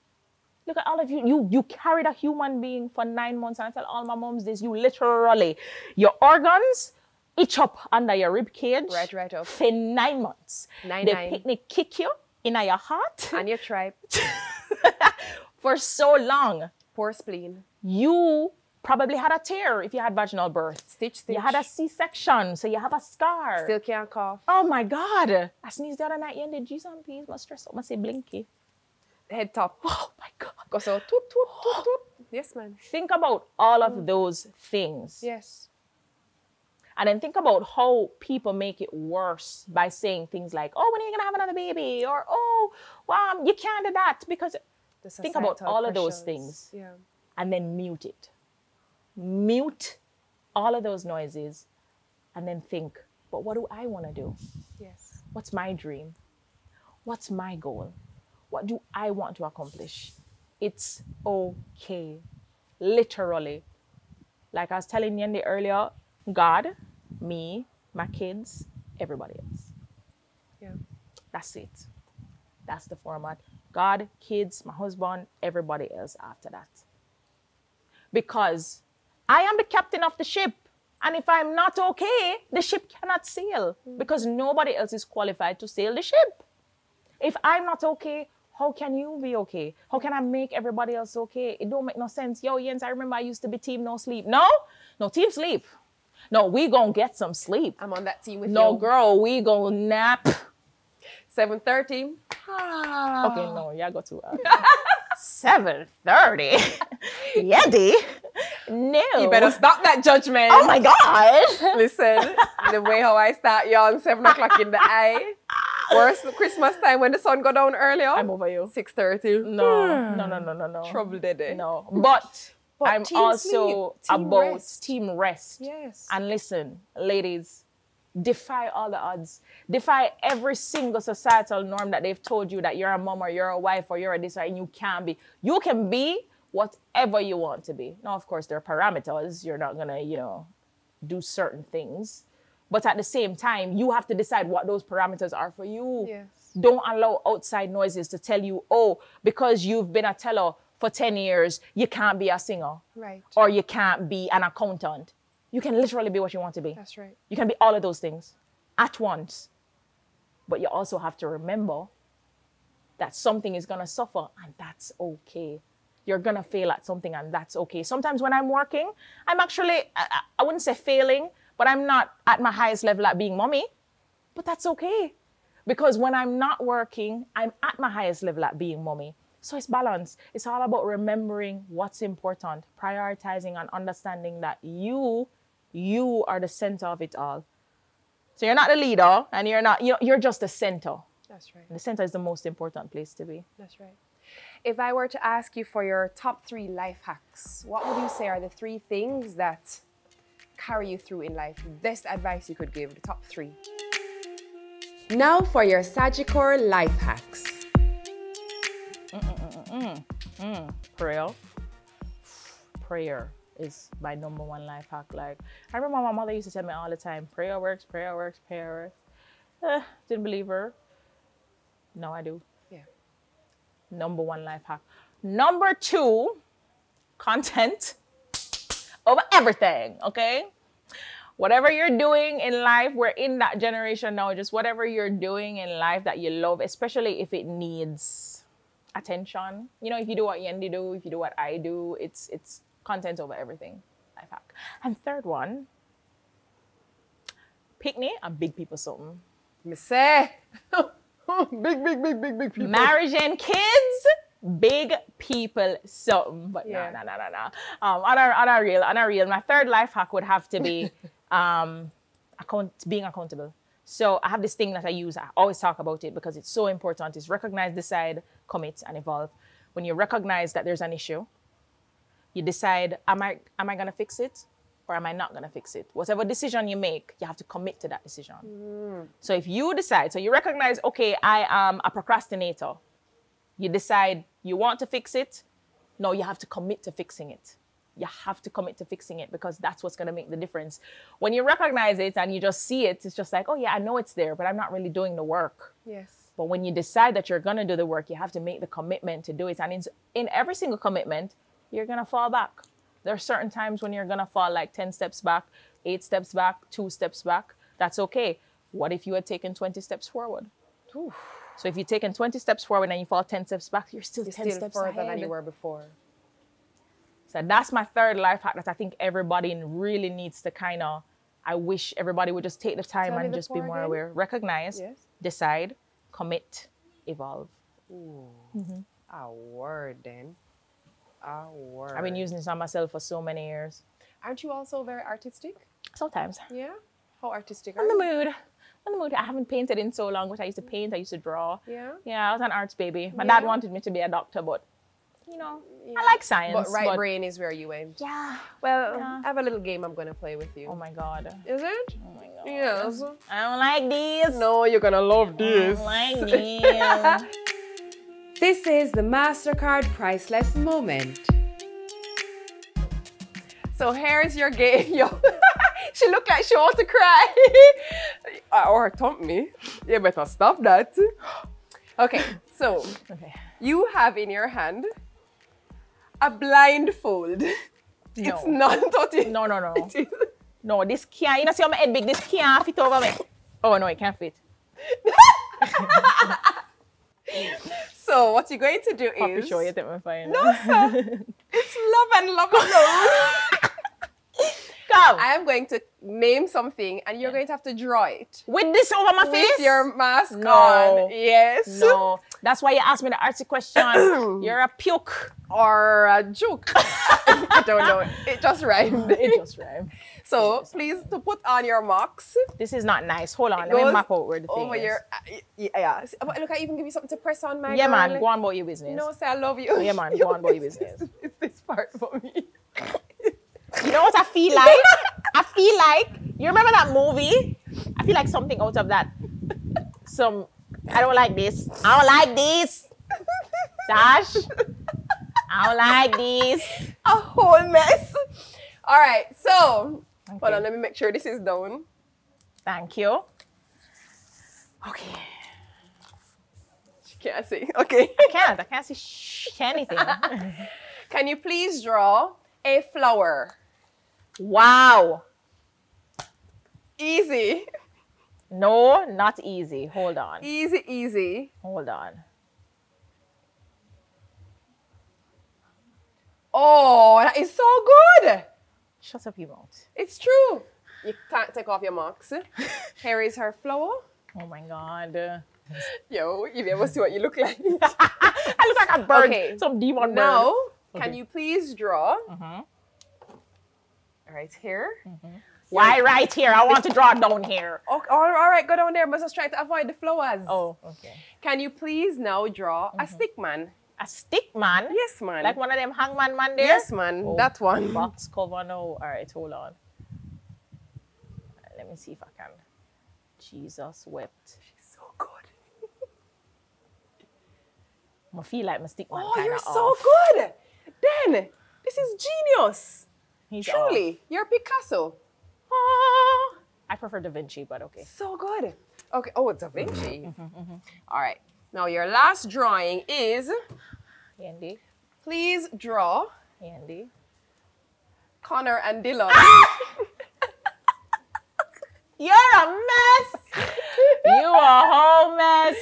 Look at all of you. You you carried a human being for nine months. And I tell all my moms this. You literally, your organs itch up under your rib cage. Right, right up. For nine months. Nine, the nine. picnic kick you in your heart And your tribe, for so long. poor spleen, You probably had a tear if you had vaginal birth. stitch, stitch. You had a C-section, so you have a scar. Still can't cough. Oh my God. I sneezed the other night. Yeah, did Jesus and peace. My stress out. I say blinky. Head top. Oh my God. Go so toot toot toot toot. Yes, man. Think about all of mm. those things. Yes. And then think about how people make it worse by saying things like, oh, when are you going to have another baby? Or, oh, well, um, you can't do that. Because, Think about all of those things. Yeah. and then mute it. Mute all of those noises and then think, but what do I want to do? Yes. What's my dream? What's my goal? What do I want to accomplish? It's okay. Literally. Like I was telling Yendi earlier, God, me, my kids, everybody else. Yeah. That's it. That's the format. God, kids, my husband, everybody else after that. Because I am the captain of the ship. And if I'm not okay, the ship cannot sail mm. because nobody else is qualified to sail the ship. If I'm not okay, how can you be okay? How can I make everybody else okay? It don't make no sense. Yo, Jens, I remember I used to be team no sleep. No, no team sleep. No, we gonna get some sleep. I'm on that team with No, you. No, girl, we gonna nap. 7.30. Okay, no, y'all go too early. Seven thirty. Yeti. No. You better stop that judgment. Oh my god. Listen, the way how I start yawn 7 o'clock in the eye. Worse Christmas time when the sun go down earlier. I'm over you. 6.30. No, no, hmm. no, no, no, no. Trouble it. No, but, But I'm team also sleep, team about rest. team rest. Yes. And listen, ladies, defy all the odds. Defy every single societal norm that they've told you that you're a mom or you're a wife or you're a this and you can be. You can be whatever you want to be. Now, of course, there are parameters. You're not gonna, you know, do certain things. But at the same time, you have to decide what those parameters are for you. Yes. Don't allow outside noises to tell you, oh, because you've been a teller for 10 years, you can't be a singer Right. or you can't be an accountant. You can literally be what you want to be. That's right. You can be all of those things at once. But you also have to remember that something is going to suffer, and that's okay. You're gonna fail at something, and that's okay. Sometimes when I'm working, I'm actually, I, I- I wouldn't say failing, but I'm not at my highest level at being mommy. But that's okay. Because when I'm not working, I'm at my highest level at being mommy. So it's balance. It's all about remembering what's important, prioritizing and understanding that you, you are the center of it all. So you're not the leader and you're not, you're, you're just the center. That's right. The center is the most important place to be. That's right. If I were to ask you for your top three life hacks, what would you say are the three things that carry you through in life? Best advice you could give, the top three. Now for your Sagicor life hacks. Prayer. Prayer is my number one life hack. Like I remember my mother used to tell me all the time, prayer works, prayer works, prayer works. Eh, didn't believe her. Now I do. Yeah. Number one life hack. Number two, content over everything. Okay. Whatever you're doing in life, we're in that generation now. Just whatever you're doing in life that you love, especially if it needs attention. You know, if you do what Yendi do, if you do what I do, it's it's content over everything. Life hack. And third one, picnic and big people something. Me say. big, big, big, big, big people. Marriage and kids, big people something. But Yeah. no, no, no, no, no. Um, on a, on a real, on a real, my third life hack would have to be um, account, being accountable. So I have this thing that I use. I always talk about it because it's so important. Is recognize, decide, commit, and evolve. When you recognize that there's an issue, you decide, am I am I gonna fix it or am I not gonna fix it? Whatever decision you make, you have to commit to that decision. So if you decide, so you recognize, okay, I am a procrastinator. You decide you want to fix it. No, you have to commit to fixing it. You have to commit to fixing it because that's what's going to make the difference. When you recognize it and you just see it, it's just like, oh, yeah, I know it's there, but I'm not really doing the work. Yes. But when you decide that you're going to do the work, you have to make the commitment to do it. And in, in every single commitment, you're going to fall back. There are certain times when you're going to fall like 10 steps back, eight steps back, two steps back. That's okay. What if you had taken 20 steps forward? So if you've taken 20 steps forward and you fall 10 steps back, you're still You're 10 still steps further ahead. than you were before. So that's my third life hack that I think everybody really needs to kind of. I wish everybody would just take the time Tell and the just be more again. aware. Recognize, Yes. decide, commit, evolve. Ooh, mm-hmm. A word then. A word. I've been using this on myself for so many years. Aren't you also very artistic? Sometimes. Yeah. How artistic are On the mood. On the mood. I haven't painted in so long, but I used to paint, I used to draw. Yeah. Yeah, I was an arts baby. My Yeah. dad wanted me to be a doctor, but you know, Yeah. I like science. But right brain is where you aim. Yeah. Well, Yeah. I have a little game I'm gonna play with you. Oh my god. Is it? Oh my god. Yes. I don't like this. No, you're gonna love this. I don't like these. This is the MasterCard Priceless Moment. So here's your game. Yo, she looked like she wants to cry. Uh, or thump me. You better stop that. Okay, so okay. you have in your hand a blindfold. It's No. not totally. No, no, no. It is. No, this can't. You know, see how my head big? This can't fit over me. Oh, no, it can't fit. So what you're going to do Happy is show you phone. No, sir. it's love and love alone. I am going to name something and you're going to have to draw it. With this over my face? With your mask No. on. Yes. No. That's why you asked me the artsy question. You're a puke. Or a joke. I don't know. It just rhymed. It just rhymed. So please to put on your marks This is not nice. Hold on. Let goes me map out where the thing over is. your uh, yeah. yeah. But Look, I even give you something to press on my Yeah, man. girl. Go on about your business. No, say I love you. Yeah, man, go on about your business. It's this part for me. You know what I feel like? I feel like you remember that movie? I feel like something out of that. Some I don't like this. I don't like this. Dash. I don't like this. a whole mess. All right, so hold on, let me make sure this is down. Thank you. Okay. She can't see. Okay. I can't. I can't see anything. Can you please draw a flower? Wow. Easy, No, not easy. Hold on. easy, easy. Hold on. Oh, that is so good. Shut up your mouth. It's true. You can't take off your marks. Here is her flower. Oh my god. Yo, you ever see what you look like. I look like a bird. Okay. Some demon bird. now, can Okay. you please draw? Mm-hmm. Right here. Mm-hmm. Why right here? I want to draw down here. Oh, all all right, go down there. But just trying to avoid the flowers. Oh, okay. Can you please now draw a mm-hmm. stick man? A stick man? Yes, man. Like one of them hangman man there? Yes, man. Oh, That one. Box cover now. All right, hold on. Let me see if I can. Jesus wept. She's so good. I feel like my stick man Oh, you're so good. Dan, this is genius. He's Truly, you're Picasso. off. Ah. I prefer Da Vinci, but okay. So good. Okay. Oh, it's Da mm-hmm, Vinci. Mm-hmm, mm-hmm. All right. Now your last drawing is Andy, please draw Andy. Connor and Dylan. Ah! You're a mess. you are a whole mess.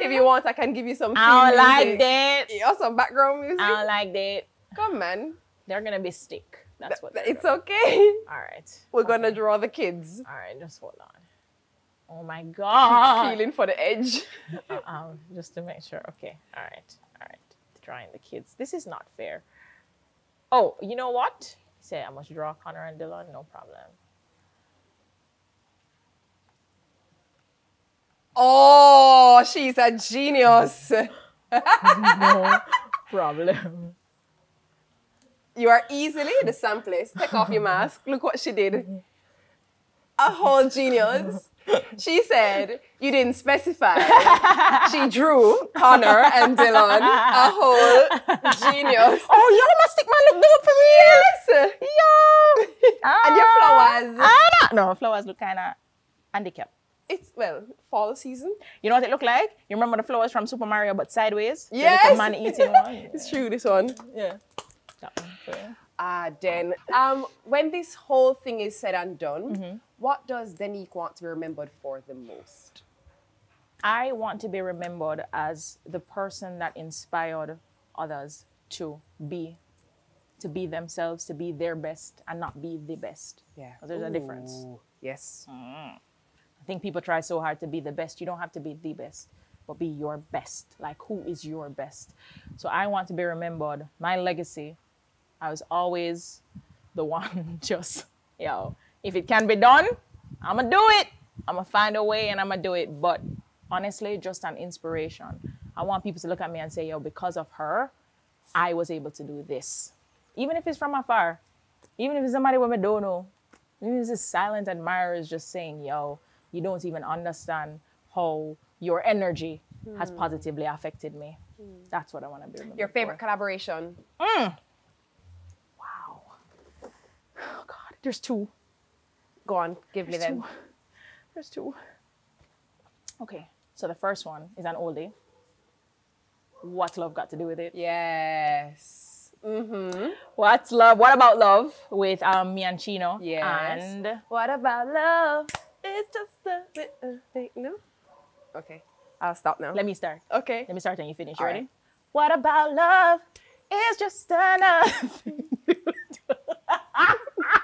if you want, I can give you some. I don't like music. that. Yeah, some background music. I don't like that. Come on. They're gonna be stick. That's what. it's gonna- okay. All right. We're gonna draw the kids. All right. Just hold on. Oh my god. Feeling for the edge. um, just to make sure. Okay. All right. All right. Drawing the kids. This is not fair. Oh, you know what? Say I must draw Connor and Dylan. No problem. Oh, she's a genius. No problem. You are easily the samplist. Take off your mask. Look what she did. A whole genius. She said you didn't specify. she drew Connor and Dylan. A whole genius. Oh, yo, my stick man look good for me. Yes. Yo. And your flowers. Ah, no, flowers look kind of handicapped. It's well, fall season. You know what it look like? You remember the flowers from Super Mario, but sideways? The Yes. little man eating one. It's true, this one. Yeah. That one for you. Ah, Den. Um, when this whole thing is said and done, what does Denyque want to be remembered for the most? I want to be remembered as the person that inspired others to be, to be themselves, to be their best, and not be the best. Yeah. there's a difference. Ooh, Yes. I think people try so hard to be the best. You don't have to be the best, but be your best. Like, who is your best? So I want to be remembered. My legacy, I was always the one just, yo, if it can be done, I'm going to do it. I'm going to find a way and I'm going to do it. But honestly, just an inspiration. I want people to look at me and say, yo, because of her, I was able to do this. Even if it's from afar, even if it's somebody I don't know, even if it's a silent admirer is just saying, yo, you don't even understand how your energy has hmm. positively affected me. Hmm. That's what I want to be Your favorite for. collaboration? Wow. Oh God, there's two. Go on, give me There's them. two. There's two. Okay, so the first one is an oldie. What's love got to do with it? Yes. Mm-hmm. What's love? What about love with um me and Chino? Yes. And What about love? It's just a little thing. No? Okay. I'll stop now. let me start. okay. Let me start and you finish. You All ready? right. What about love? It's just enough.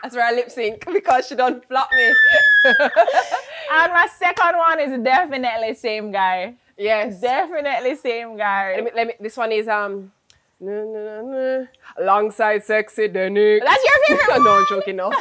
That's where I lip sync because she don't flop me. and my second one is definitely same guy. yes. Definitely same guy. Let me, let me, this one is um na, na, na, alongside sexy Denyque. That's your favorite no, I'm joking. No.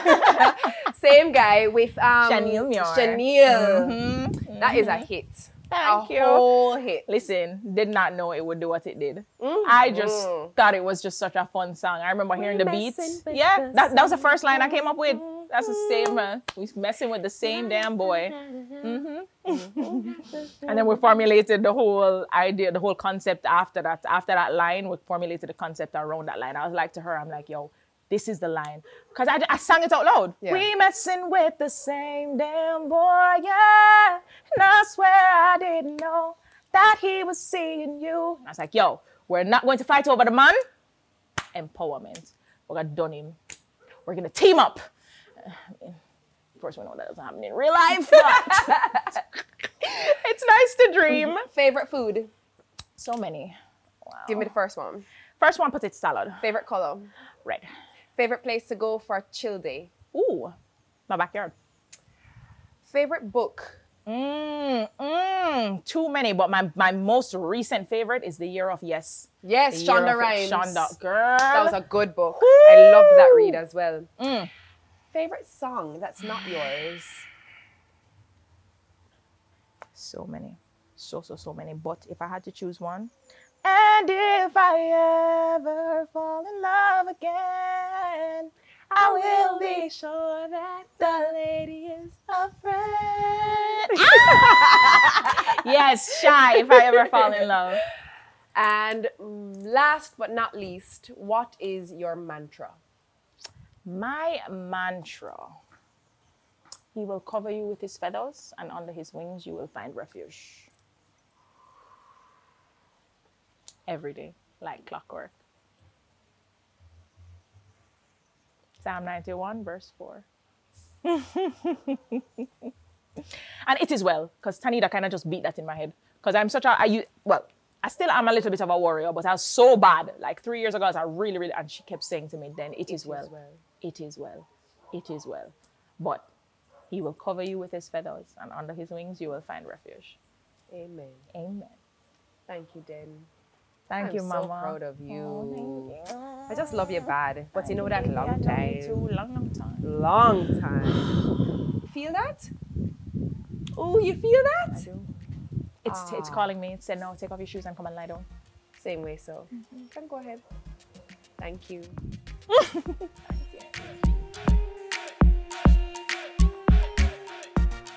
Same guy with um Chanel Muir. Chanel. That is a hit. Thank a you. whole hit. Listen, did not know it would do what it did. I just thought it was just such a fun song. I remember hearing the beats. Yeah, the that, that was the first line I came up with. That's the same. Uh, we messing with the same damn boy. hmm and then we formulated the whole idea, the whole concept after that. After that line, we formulated the concept around that line. I was like to her, I'm like, yo, this is the line. Because I, I sang it out loud. Yeah. We messing with the same damn boy, yeah. And I swear I didn't know that he was seeing you. And I was like, yo, we're not going to fight over the man. Empowerment. We're going to done him. We're going to team up. Of course, we know that doesn't happen in real life, but it's nice to dream. Favorite food? So many. Wow. Give me the first one. First one, potato salad. Favorite color? Red. Favorite place to go for a chill day? Ooh, my backyard. Favorite book? Mmm, mmm, too many. But my, my most recent favorite is The Year of Yes. Yes, The Shonda Rhimes. Shonda, girl. That was a good book. I loved that read as well. Mm. Favorite song that's not yours? so many. So, so, so many. But if I had to choose one, and if I ever fall in love again, I will be sure that the lady is a friend. Ah! yes, Shai if I ever fall in love. And last but not least, what is your mantra? My mantra He will cover you with his feathers, and under his wings you will find refuge. Every day, like clockwork. Psalm 91, verse 4. and it is well, because Tanita kind of just beat that in my head. Because I'm such a, I, u- well, I still am a little bit of a warrior, but I was so bad. Like three years ago, I was a really, really, and she kept saying to me, then it is well. It is well. It is well. But he will cover you with his feathers, and under his wings you will find refuge. Amen. Amen. Thank you, Den. Thank you, mama. I'm so proud of you. Oh, thank you. I just love you bad, but you know that long time. too. Long, long time. Long time. Feel that? Oh, you feel that? I do. It's, it's Ah. calling me. It said, no, take off your shoes and come and lie down. Same way, so. Then go ahead. Thank you.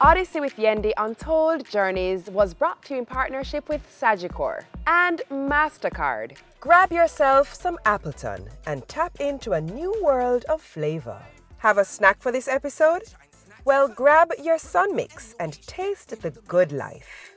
Odyssey with Yendi Untold Journeys was brought to you in partnership with Sagicor and MasterCard. Grab yourself some Appleton and tap into a new world of flavor. Have a snack for this episode? Well, grab your Sun Mix and taste the good life.